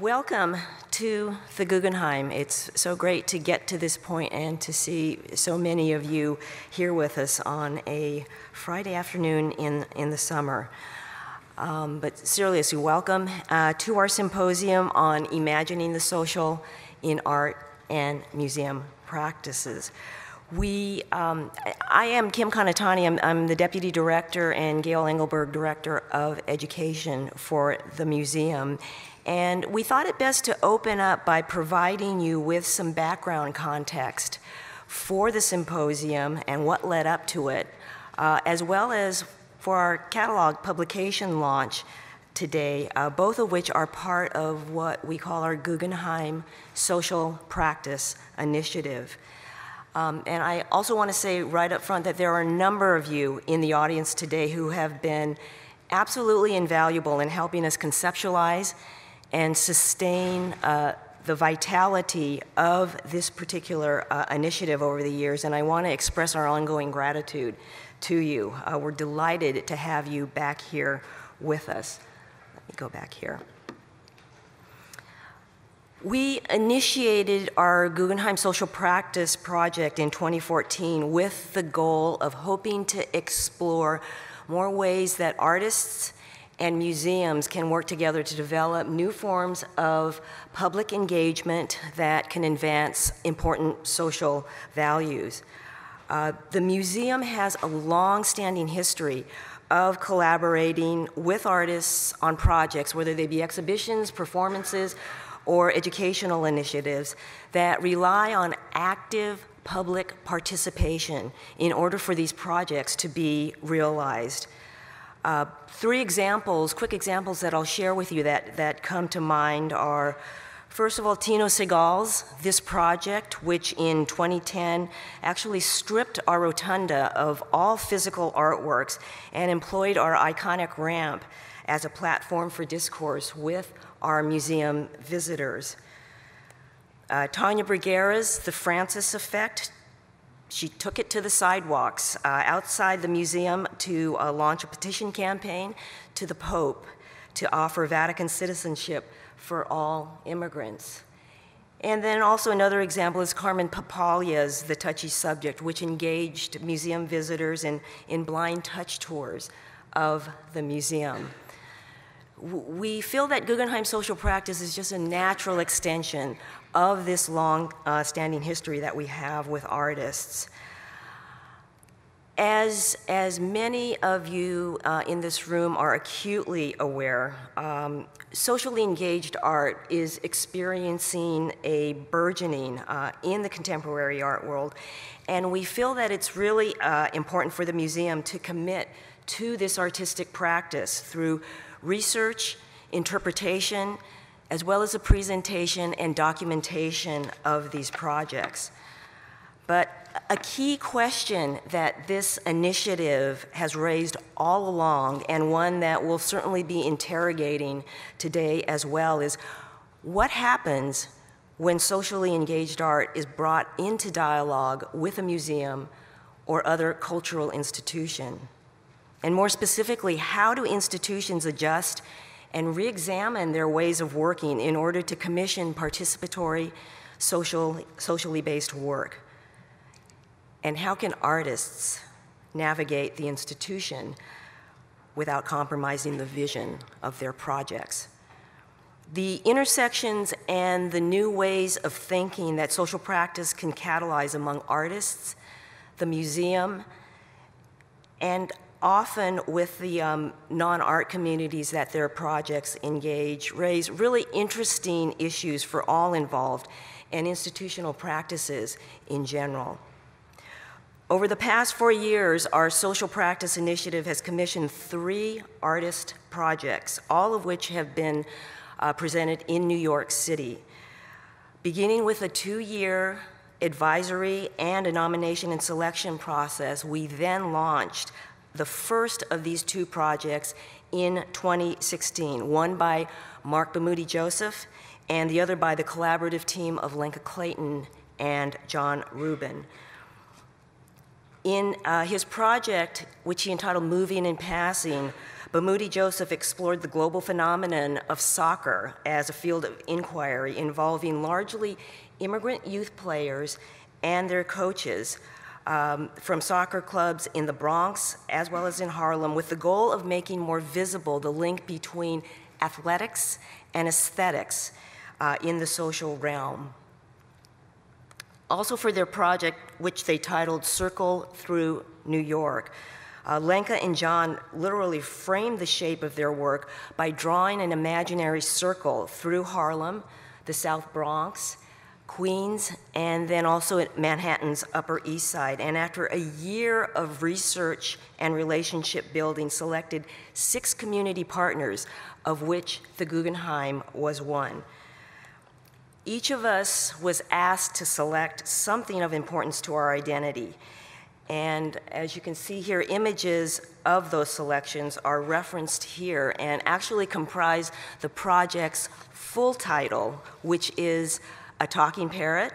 Welcome to the Guggenheim. It's so great to get to this point and to see so many of you here with us on a Friday afternoon in, in the summer. Um, but seriously, welcome uh, to our symposium on imagining the social in art and museum practices. We, um, I am Kim Kanatani. I'm, I'm, the deputy director and Gail Engelberg, director of education for the museum. And we thought it best to open up by providing you with some background context for the symposium and what led up to it, uh, as well as for our catalog publication launch today, uh, both of which are part of what we call our Guggenheim Social Practice Initiative. Um, and I also want to say right up front that there are a number of you in the audience today who have been absolutely invaluable in helping us conceptualize and sustain uh, the vitality of this particular uh, initiative over the years. And I want to express our ongoing gratitude to you. Uh, we're delighted to have you back here with us. Let me go back here. We initiated our Guggenheim Social Practice Project in 2014 with the goal of hoping to explore more ways that artists and museums can work together to develop new forms of public engagement that can advance important social values. Uh, the museum has a long-standing history of collaborating with artists on projects, whether they be exhibitions, performances, or educational initiatives that rely on active public participation in order for these projects to be realized. Uh, three examples, quick examples that I'll share with you that, that come to mind are First of all, Tino Sehgal's This Progress, which in 2010 actually stripped our rotunda of all physical artworks and employed our iconic ramp as a platform for discourse with our museum visitors. Uh, Tania Bruguera's The Francis Effect. She took it to the sidewalks uh, outside the museum to uh, launch a petition campaign to the Pope to offer Vatican citizenship for all immigrants. And then also another example is Carmen Papalia's The Touchy Subject, which engaged museum visitors in, in blind touch tours of the museum. We feel that Guggenheim social practice is just a natural extension of this long uh, standing history that we have with artists. As, as many of you uh, in this room are acutely aware, um, socially engaged art is experiencing a burgeoning uh, in the contemporary art world, and we feel that it's really uh, important for the museum to commit to this artistic practice through research, interpretation, as well as a presentation and documentation of these projects. But a key question that this initiative has raised all along, and one that we'll certainly be interrogating today as well, is what happens when socially engaged art is brought into dialogue with a museum or other cultural institution? And more specifically, how do institutions adjust and re examine their ways of working in order to commission participatory, social, socially based work? And how can artists navigate the institution without compromising the vision of their projects? The intersections and the new ways of thinking that social practice can catalyze among artists, the museum, and often with the um, non-art communities that their projects engage raise really interesting issues for all involved and institutional practices in general. Over the past four years, our social practice initiative has commissioned three artist projects, all of which have been uh, presented in New York City. Beginning with a two year advisory and a nomination and selection process, we then launched the first of these two projects in 2016, one by Marc Bamuthi Joseph and the other by the collaborative team of Lenka Clayton and Jon Rubin. In uh, his project, which he entitled Moving and Passing, Bamuthi Joseph explored the global phenomenon of soccer as a field of inquiry involving largely immigrant youth players and their coaches um, from soccer clubs in the Bronx as well as in Harlem with the goal of making more visible the link between athletics and aesthetics uh, in the social realm. Also, for their project, which they titled Circle Through New York, uh, Lenka and Jon literally framed the shape of their work by drawing an imaginary circle through Harlem, the South Bronx, Queens, and then also at Manhattan's Upper East Side. And after a year of research and relationship building, selected six community partners, of which the Guggenheim was one. Each of us was asked to select something of importance to our identity. And as you can see here, images of those selections are referenced here and actually comprise the project's full title, which is A Talking Parrot,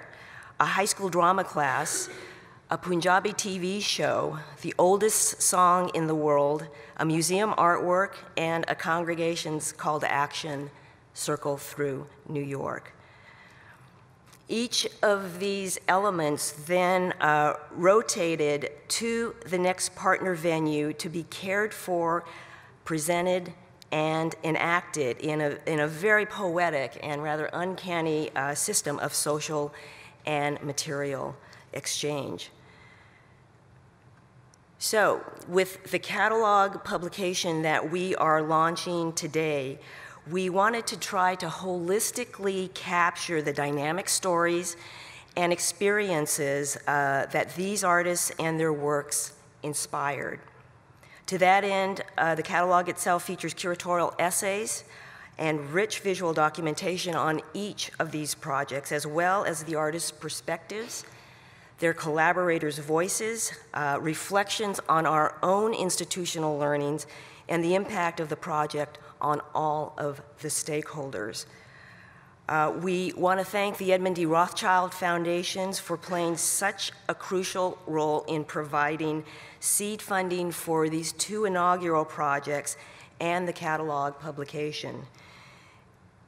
a high school drama class, a Punjabi TV show, the oldest song in the world, a museum artwork, and a congregation's call to action, Circle Through New York. Each of these elements then uh, rotated to the next partner venue to be cared for, presented, and enacted in a, in a very poetic and rather uncanny uh, system of social and material exchange. So, with the catalog publication that we are launching today, we wanted to try to holistically capture the dynamic stories and experiences uh, that these artists and their works inspired. To that end, uh, the catalog itself features curatorial essays and rich visual documentation on each of these projects, as well as the artists' perspectives, their collaborators' voices, uh, reflections on our own institutional learnings, and the impact of the project on all of the stakeholders. Uh, we want to thank the Edmond de Rothschild Foundations for playing such a crucial role in providing seed funding for these two inaugural projects and the catalog publication.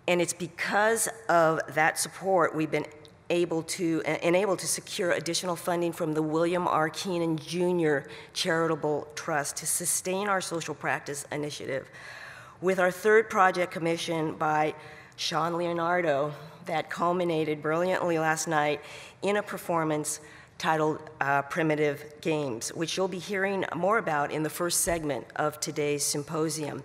And it's because of that support we've been able to and able to secure additional funding from the William R. Kenan Jr. Charitable Trust to sustain our social practice initiative with our third project commissioned by Shaun Leonardo that culminated brilliantly last night in a performance titled uh, Primitive Games, which you'll be hearing more about in the first segment of today's symposium.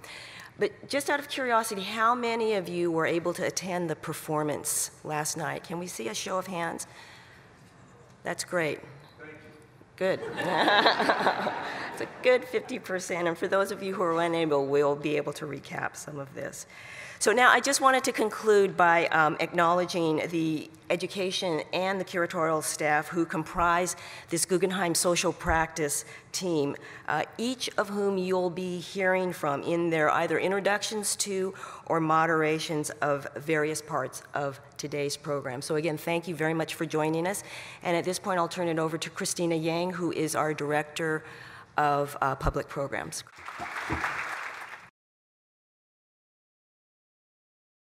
But just out of curiosity, how many of you were able to attend the performance last night? Can we see a show of hands? That's great. Good. it's a good 50%. And for those of you who are unable, we'll be able to recap some of this. So now I just wanted to conclude by um, acknowledging the education and the curatorial staff who comprise this Guggenheim social practice team, uh, each of whom you'll be hearing from in their either introductions to or moderations of various parts of today's program. So again, thank you very much for joining us. And at this point, I'll turn it over to Christina Yang, who is our Director of uh, Public Programs.